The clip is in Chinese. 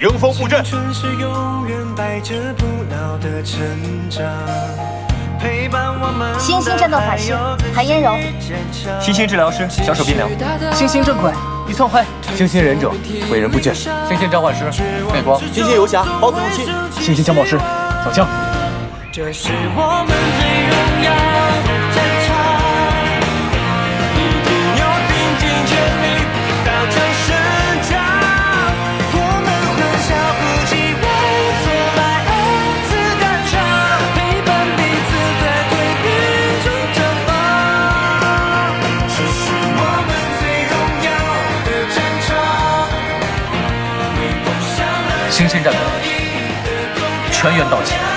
迎风布阵。星星战斗法师韩嫣柔，星星治疗师小手冰凉，星星正魁于创辉，星星忍者伟人不倦，星星召唤师媚光，星星游侠包子入侵，星星枪。炮师小枪。星星战队，全员到齐。